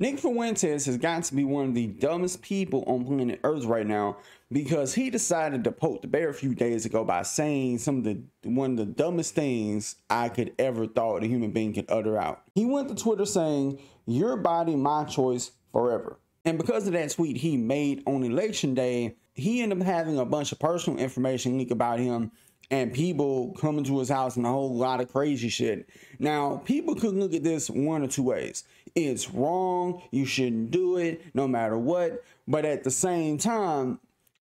Nick Fuentes has got to be one of the dumbest people on planet Earth right now because he decided to poke the bear a few days ago by saying some of the one of the dumbest things I could ever thought a human being could utter out. He went to Twitter saying, "Your body, my choice, forever." And because of that tweet he made on election day, he ended up having a bunch of personal information leak about him and people coming to his house and a whole lot of crazy shit. Now, people could look at this one or two ways. It's wrong, you shouldn't do it, no matter what. But at the same time,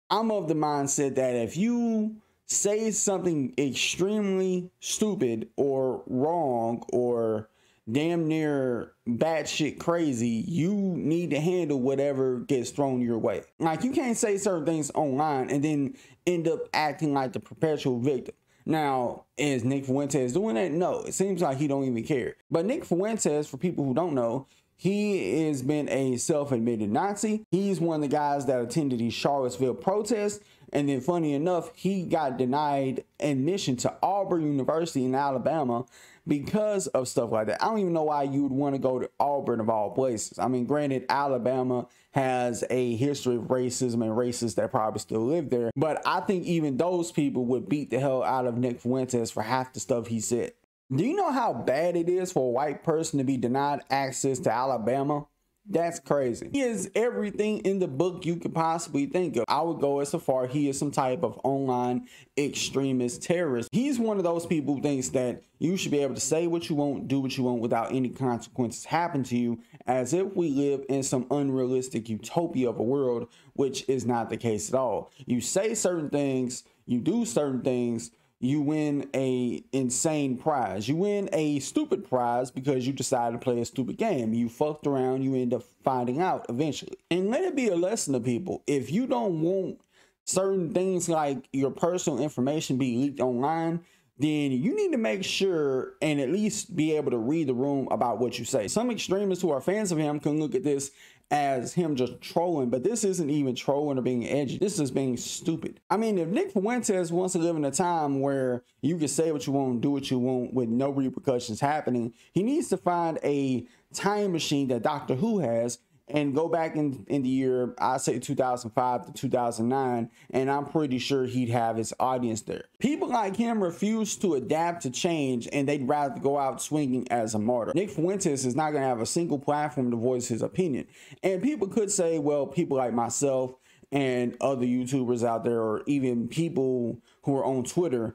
I'm of the mindset that if you say something extremely stupid or wrong or damn near batshit crazy, you need to handle whatever gets thrown your way. Like you can't say certain things online and then end up acting like the perpetual victim. Now, is Nick Fuentes doing that? No, it seems like he don't even care. But Nick Fuentes, for people who don't know, he has been a self-admitted Nazi. He's one of the guys that attended the Charlottesville protests. And then funny enough, he got denied admission to Auburn University in Alabama because of stuff like that. I don't even know why you would want to go to Auburn of all places. I mean, granted, Alabama has a history of racism and racists that probably still live there, but I think even those people would beat the hell out of Nick Fuentes for half the stuff he said. Do you know how bad it is for a white person to be denied access to Alabama? That's crazy. He is everything in the book you could possibly think of. I would go as far he is some type of online extremist terrorist. He's one of those people who thinks that you should be able to say what you want, do what you want without any consequences happen to you, as if we live in some unrealistic utopia of a world, which is not the case at all. You say certain things, you do certain things, you win a insane prize. You win a stupid prize because you decided to play a stupid game. You fucked around, you end up finding out eventually. And let it be a lesson to people. If you don't want certain things like your personal information be leaked online, then you need to make sure and at least be able to read the room about what you say. Some extremists who are fans of him can look at this as him just trolling, but this isn't even trolling or being edgy. This is being stupid. I mean, if Nick Fuentes wants to live in a time where you can say what you want, do what you want with no repercussions happening, he needs to find a time machine that Doctor Who has and go back in, in the year, I say 2005 to 2009, and I'm pretty sure he'd have his audience there. People like him refuse to adapt to change, and they'd rather go out swinging as a martyr. Nick Fuentes is not going to have a single platform to voice his opinion. And people could say, well, people like myself and other YouTubers out there, or even people who are on Twitter,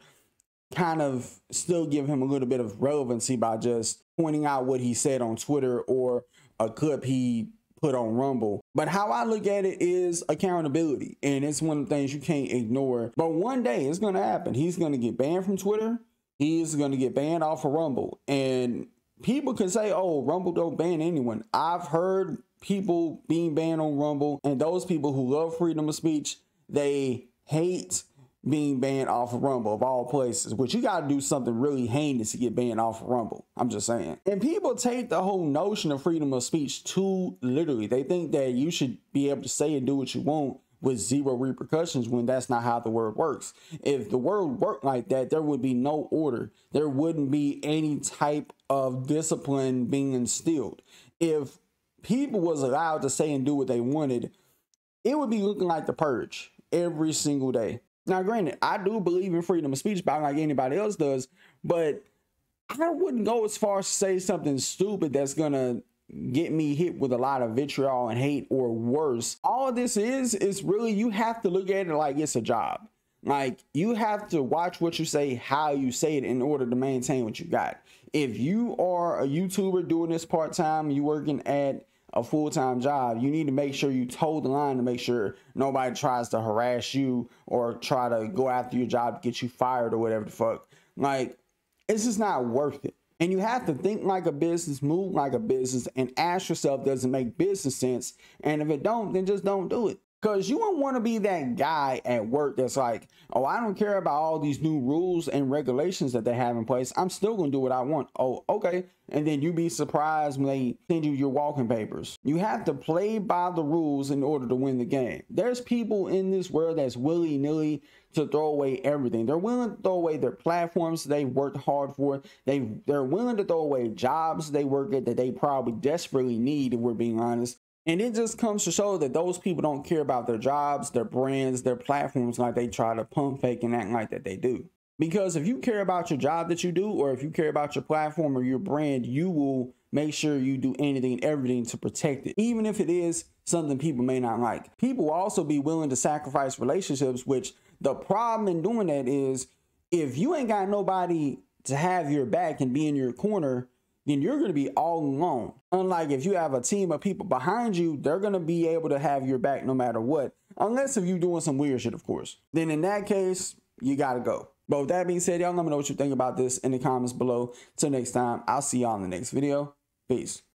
kind of still give him a little bit of relevancy by just pointing out what he said on Twitter or a clip he put on Rumble. But how I look at it is accountability. And it's one of the things you can't ignore. But one day it's going to happen. He's going to get banned from Twitter. He's going to get banned off of Rumble. And people can say, oh, Rumble don't ban anyone. I've heard people being banned on Rumble. And those people who love freedom of speech, they hate being banned off of Rumble of all places, which you got to do something really heinous to get banned off of Rumble. I'm just saying. And people take the whole notion of freedom of speech too literally. They think that you should be able to say and do what you want with zero repercussions when that's not how the world works. If the world worked like that, there would be no order. There wouldn't be any type of discipline being instilled. If people was allowed to say and do what they wanted, it would be looking like the purge every single day. Now, granted, I do believe in freedom of speech, but like anybody else does. But I wouldn't go as far as say something stupid that's gonna get me hit with a lot of vitriol and hate or worse. All this is is really you have to look at it like it's a job. Like you have to watch what you say, how you say it in order to maintain what you got. If you are a YouTuber doing this part time, you working at a full-time job, you need to make sure you toe the line to make sure nobody tries to harass you or try to go after your job to get you fired or whatever the fuck. Like, it's just not worth it. And you have to think like a business, move like a business, and ask yourself, does it make business sense? And if it don't, then just don't do it. Because you don't want to be that guy at work that's like, oh, I don't care about all these new rules and regulations that they have in place. I'm still going to do what I want. Oh, okay. And then you be surprised when they send you your walking papers. You have to play by the rules in order to win the game. There's people in this world that's willy nilly to throw away everything. They're willing to throw away their platforms they worked hard for. They they're willing to throw away jobs they work at that they probably desperately need, if we're being honest. And it just comes to show that those people don't care about their jobs, their brands, their platforms like they try to pump fake and act like that they do. Because if you care about your job that you do, or if you care about your platform or your brand, you will make sure you do anything and everything to protect it, even if it is something people may not like. People will also be willing to sacrifice relationships, which the problem in doing that is if you ain't got nobody to have your back and be in your corner, then you're going to be all alone. Unlike if you have a team of people behind you, they're going to be able to have your back no matter what. Unless if you're doing some weird shit, of course. Then in that case, you got to go. But with that being said, y'all let me know what you think about this in the comments below. Till next time, I'll see y'all in the next video. Peace.